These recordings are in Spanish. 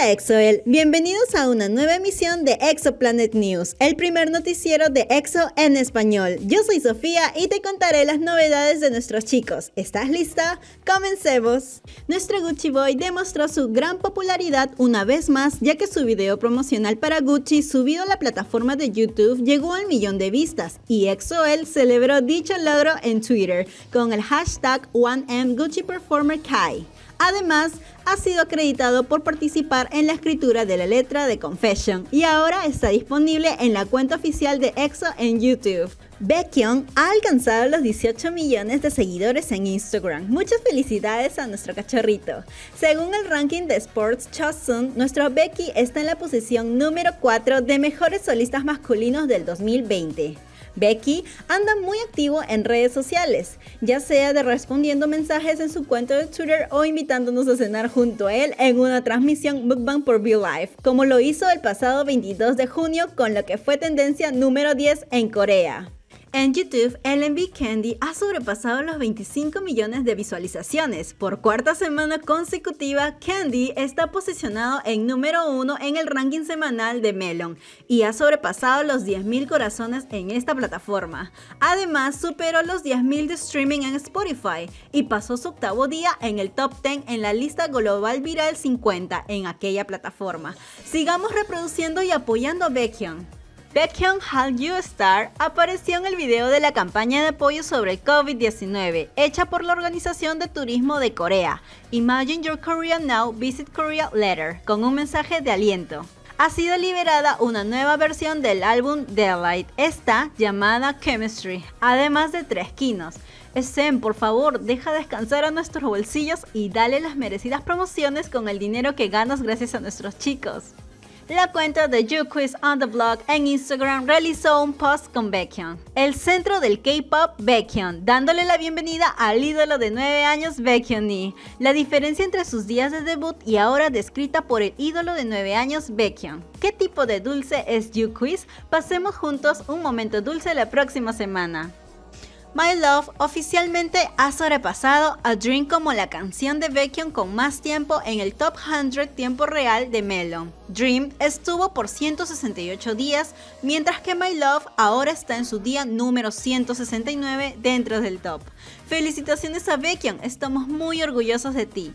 Hola EXO-L, bienvenidos a una nueva emisión de Exoplanet News, el primer noticiero de EXO en español. Yo soy Sofía y te contaré las novedades de nuestros chicos. ¿Estás lista? Comencemos. Nuestro Gucci Boy demostró su gran popularidad una vez más ya que su video promocional para Gucci subido a la plataforma de YouTube llegó al millón de vistas y EXO-L celebró dicho logro en Twitter con el hashtag 1M Gucci Performer Kai. Además, ha sido acreditado por participar en la escritura de la letra de Confession y ahora está disponible en la cuenta oficial de EXO en YouTube. Baekhyun ha alcanzado los 18 millones de seguidores en Instagram. Muchas felicidades a nuestro cachorrito. Según el ranking de Sports Chosun, nuestro Becky está en la posición número 4 de mejores solistas masculinos del 2020. Becky anda muy activo en redes sociales, ya sea de respondiendo mensajes en su cuenta de Twitter o invitándonos a cenar junto a él en una transmisión mukbang por View Live, como lo hizo el pasado 22 de junio con lo que fue tendencia número 10 en Corea. En YouTube, LMB Candy ha sobrepasado los 25 millones de visualizaciones. Por cuarta semana consecutiva, Candy está posicionado en número uno en el ranking semanal de Melon y ha sobrepasado los 10.000 corazones en esta plataforma. Además, superó los 10.000 de streaming en Spotify y pasó su octavo día en el top 10 en la lista global viral 50 en aquella plataforma. Sigamos reproduciendo y apoyando a Baekhyun. Baekhyun You Star apareció en el video de la campaña de apoyo sobre el COVID-19 hecha por la Organización de Turismo de Corea, Imagine Your Korea Now, Visit Korea Letter, con un mensaje de aliento. Ha sido liberada una nueva versión del álbum Daylight, esta llamada Chemistry, además de tres kinos. Sen, por favor, deja descansar a nuestros bolsillos y dale las merecidas promociones con el dinero que ganas gracias a nuestros chicos la cuenta de You Quiz on the Blog en Instagram realizó un post con Baekhyun, el centro del K-pop Baekhyun, dándole la bienvenida al ídolo de 9 años Baekhyun La diferencia entre sus días de debut y ahora descrita por el ídolo de 9 años Baekhyun. ¿Qué tipo de dulce es You Quiz? Pasemos juntos un momento dulce la próxima semana. My Love oficialmente ha sobrepasado a Dream como la canción de Baekhyun con más tiempo en el Top 100 tiempo real de Melon. Dream estuvo por 168 días, mientras que My Love ahora está en su día número 169 dentro del top. Felicitaciones a Baekhyun, estamos muy orgullosos de ti.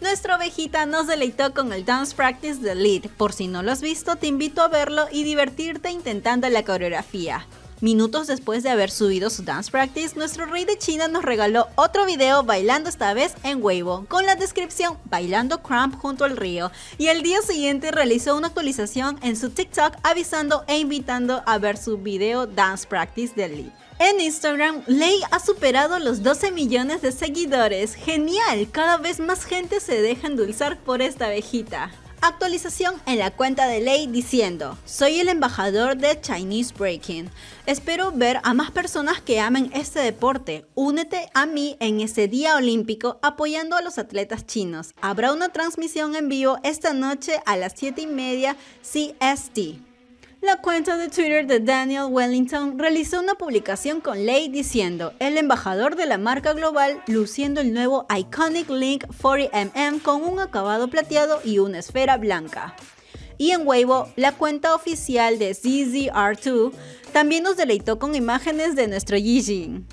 Nuestra ovejita nos deleitó con el Dance Practice de Lead. Por si no lo has visto, te invito a verlo y divertirte intentando la coreografía. Minutos después de haber subido su dance practice, nuestro rey de China nos regaló otro video bailando esta vez en Weibo, con la descripción Bailando Cramp junto al río, y el día siguiente realizó una actualización en su TikTok avisando e invitando a ver su video dance practice de Lee. En Instagram, Lei ha superado los 12 millones de seguidores. ¡Genial! Cada vez más gente se deja endulzar por esta abejita. Actualización en la cuenta de Lei diciendo, soy el embajador de Chinese Breaking. Espero ver a más personas que amen este deporte. Únete a mí en este día olímpico apoyando a los atletas chinos. Habrá una transmisión en vivo esta noche a las 7 y media CST. La cuenta de Twitter de Daniel Wellington realizó una publicación con Lei diciendo, el embajador de la marca global luciendo el nuevo Iconic Link 40mm con un acabado plateado y una esfera blanca. Y en Weibo, la cuenta oficial de ZZR2 también nos deleitó con imágenes de nuestro Yijin.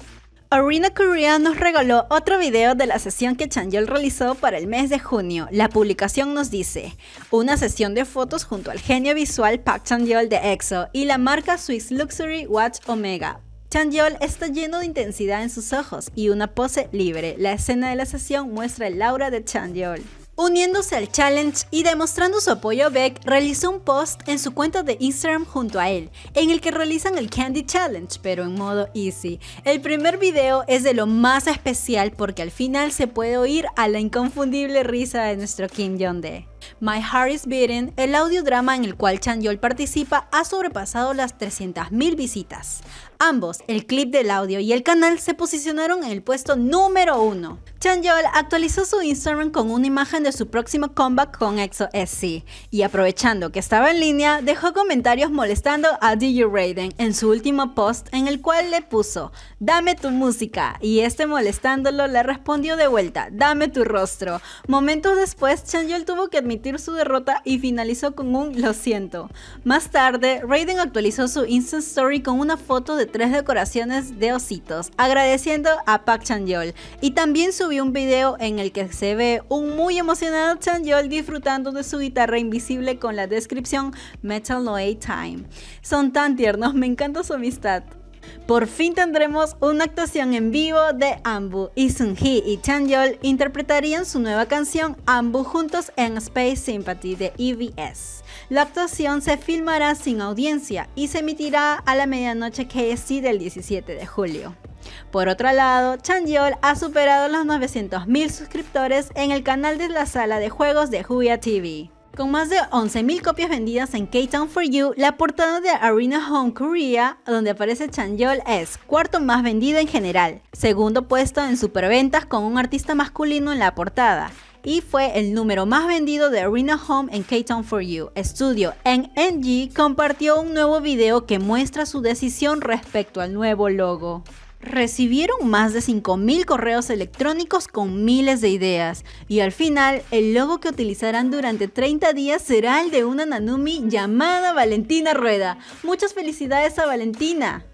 Arena Korea nos regaló otro video de la sesión que Chanyeol realizó para el mes de junio. La publicación nos dice, una sesión de fotos junto al genio visual Park Chanyeol de EXO y la marca Swiss Luxury Watch Omega. Chanyeol está lleno de intensidad en sus ojos y una pose libre. La escena de la sesión muestra el aura de Chanyeol. Uniéndose al challenge y demostrando su apoyo Beck, realizó un post en su cuenta de Instagram junto a él, en el que realizan el Candy Challenge, pero en modo easy. El primer video es de lo más especial porque al final se puede oír a la inconfundible risa de nuestro Kim Jong-de. My Heart is Beating, el audiodrama en el cual Chanyeol participa, ha sobrepasado las 300.000 visitas. Ambos, el clip del audio y el canal, se posicionaron en el puesto número 1. Chanyeol actualizó su Instagram con una imagen de su próximo comeback con EXO SC y aprovechando que estaba en línea, dejó comentarios molestando a DJ Raiden en su último post en el cual le puso Dame tu música y este molestándolo le respondió de vuelta Dame tu rostro. Momentos después, Chanyeol tuvo que admitir su derrota y finalizó con un lo siento. Más tarde, Raiden actualizó su Instant Story con una foto de tres decoraciones de ositos, agradeciendo a Pak Chanyeol y también subió un video en el que se ve un muy emocionado Chanyeol disfrutando de su guitarra invisible con la descripción Metal Noe Time. Son tan tiernos, me encanta su amistad. Por fin tendremos una actuación en vivo de Ambu y Sun-hee y Chanyeol interpretarían su nueva canción Ambu juntos en Space Sympathy de EVS. La actuación se filmará sin audiencia y se emitirá a la medianoche KST del 17 de julio. Por otro lado, Chanyeol ha superado los 900.000 suscriptores en el canal de la sala de juegos de Huya TV. Con más de 11.000 copias vendidas en K-Town for You, la portada de Arena Home Korea, donde aparece Chanyeol, es cuarto más vendido en general, segundo puesto en superventas con un artista masculino en la portada, y fue el número más vendido de Arena Home en K-Town for You. Estudio en NG compartió un nuevo video que muestra su decisión respecto al nuevo logo recibieron más de 5.000 correos electrónicos con miles de ideas y al final el logo que utilizarán durante 30 días será el de una Nanumi llamada Valentina Rueda. Muchas felicidades a Valentina.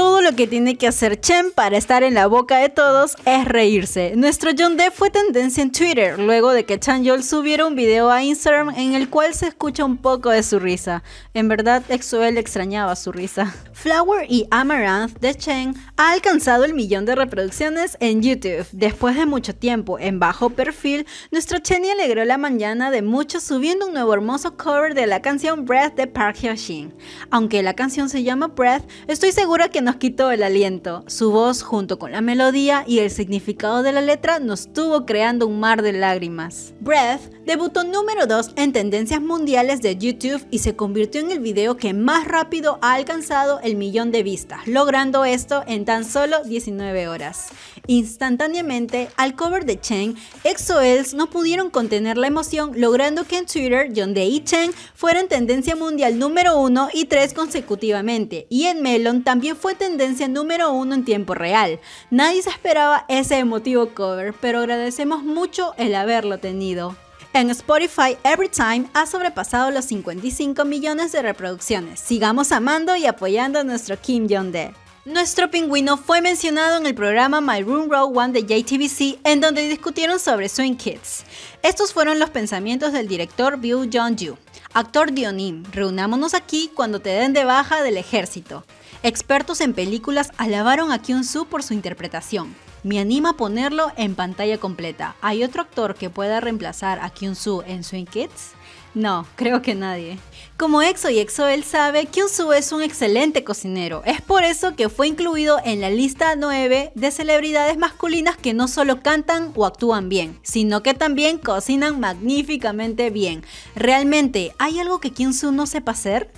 Todo lo que tiene que hacer Chen para estar en la boca de todos es reírse. Nuestro John Depp fue tendencia en Twitter luego de que Chan Yol subiera un video a Instagram en el cual se escucha un poco de su risa. En verdad, Exoel extrañaba su risa. Flower y Amaranth de Chen ha alcanzado el millón de reproducciones en YouTube. Después de mucho tiempo en bajo perfil, nuestro Chenny alegró la mañana de muchos subiendo un nuevo hermoso cover de la canción Breath de Park Hyo-shin. Aunque la canción se llama Breath, estoy segura que nos quitó el aliento. Su voz, junto con la melodía y el significado de la letra, nos tuvo creando un mar de lágrimas. Breath debutó número 2 en tendencias mundiales de YouTube y se convirtió en el video que más rápido ha alcanzado el millón de vistas, logrando esto en tan solo 19 horas. Instantáneamente, al cover de Chen, EXO-Ls no pudieron contener la emoción, logrando que en Twitter John Day y Chen fueran tendencia mundial número 1 y 3 consecutivamente, y en Melon también fue tendencia número 1 en tiempo real. Nadie se esperaba ese emotivo cover, pero agradecemos mucho el haberlo tenido. En Spotify, Every Time ha sobrepasado los 55 millones de reproducciones. Sigamos amando y apoyando a nuestro Kim Jong-de. Nuestro pingüino fue mencionado en el programa My Room Row One de JTBC, en donde discutieron sobre Swing Kids. Estos fueron los pensamientos del director Bill Jong-ju. Actor Dionim, reunámonos aquí cuando te den de baja del ejército. Expertos en películas alabaron a Kyun-soo por su interpretación me anima a ponerlo en pantalla completa. ¿Hay otro actor que pueda reemplazar a Kyun-soo en Swing Kids? No, creo que nadie. Como EXO y EXO-L sabe, Kyun-soo es un excelente cocinero. Es por eso que fue incluido en la lista 9 de celebridades masculinas que no solo cantan o actúan bien, sino que también cocinan magníficamente bien. ¿Realmente hay algo que Kyun-soo no sepa hacer?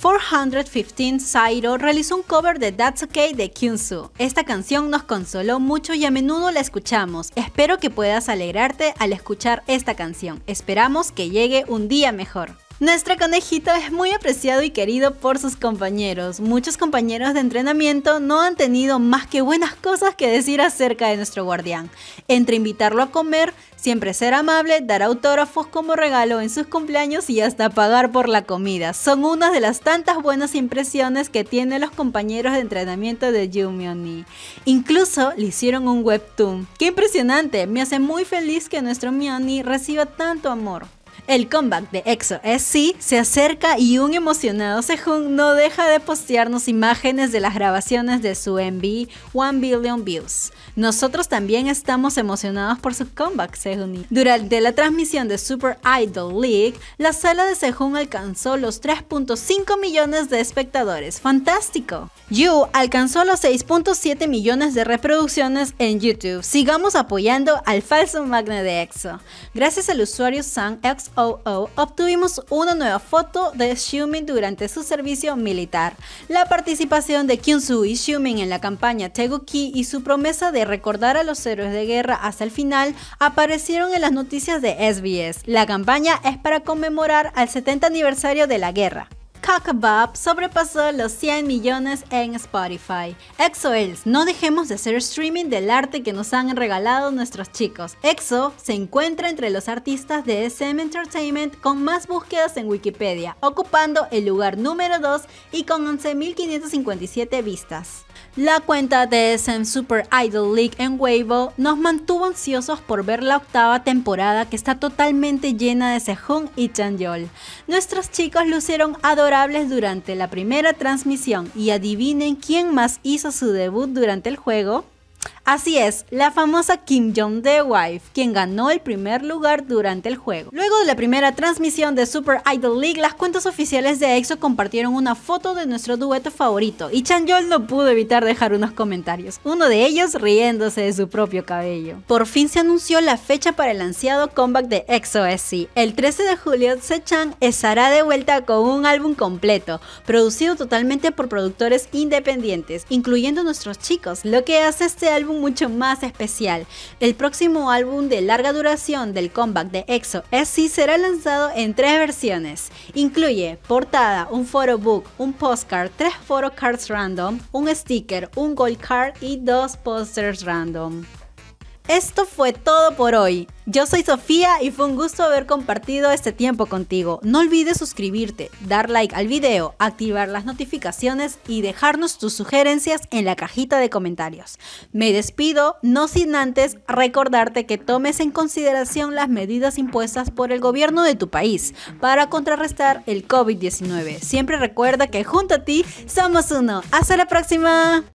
415 Sairo realizó un cover de That's Okay de Kyunsu. Esta canción nos consoló mucho y a menudo la escuchamos. Espero que puedas alegrarte al escuchar esta canción. Esperamos que llegue un día mejor. Nuestro conejito es muy apreciado y querido por sus compañeros. Muchos compañeros de entrenamiento no han tenido más que buenas cosas que decir acerca de nuestro guardián. Entre invitarlo a comer, siempre ser amable, dar autógrafos como regalo en sus cumpleaños y hasta pagar por la comida. Son una de las tantas buenas impresiones que tienen los compañeros de entrenamiento de Yumioni. Incluso le hicieron un webtoon. ¡Qué impresionante! Me hace muy feliz que nuestro Mioni reciba tanto amor. El comeback de EXO SC se acerca y un emocionado Sehun no deja de postearnos imágenes de las grabaciones de su MV 1 Billion Views. Nosotros también estamos emocionados por su comeback, Sehun. Durante la transmisión de Super Idol League, la sala de Sehun alcanzó los 3.5 millones de espectadores. ¡Fantástico! Yu alcanzó los 6.7 millones de reproducciones en YouTube. Sigamos apoyando al falso magne de EXO. Gracias al usuario Obtuvimos una nueva foto de Xiumin durante su servicio militar. La participación de Kyunsu y Xiumin en la campaña Teguki y su promesa de recordar a los héroes de guerra hasta el final aparecieron en las noticias de SBS. La campaña es para conmemorar al 70 aniversario de la guerra. About sobrepasó los 100 millones en Spotify. EXO-Ls, no dejemos de hacer streaming del arte que nos han regalado nuestros chicos. EXO se encuentra entre los artistas de SM Entertainment con más búsquedas en Wikipedia, ocupando el lugar número 2 y con 11.557 vistas. La cuenta de SM Super Idol League en Weibo nos mantuvo ansiosos por ver la octava temporada que está totalmente llena de Sehun y Chanyeol. Nuestros chicos lucieron adorables durante la primera transmisión y adivinen quién más hizo su debut durante el juego. Así es, la famosa Kim Jong The Wife, quien ganó el primer lugar durante el juego. Luego de la primera transmisión de Super Idol League, las cuentas oficiales de EXO compartieron una foto de nuestro dueto favorito y Chanyeol no pudo evitar dejar unos comentarios, uno de ellos riéndose de su propio cabello. Por fin se anunció la fecha para el ansiado comeback de EXO SC. El 13 de julio, Sechan estará de vuelta con un álbum completo, producido totalmente por productores independientes, incluyendo nuestros chicos, lo que hace este álbum mucho más especial. El próximo álbum de larga duración del comeback de EXO SC será lanzado en tres versiones. Incluye portada, un photobook, un postcard, tres photocards random, un sticker, un gold card y dos posters random. Esto fue todo por hoy. Yo soy Sofía y fue un gusto haber compartido este tiempo contigo. No olvides suscribirte, dar like al video, activar las notificaciones y dejarnos tus sugerencias en la cajita de comentarios. Me despido, no sin antes recordarte que tomes en consideración las medidas impuestas por el gobierno de tu país para contrarrestar el COVID-19. Siempre recuerda que junto a ti somos uno. Hasta la próxima.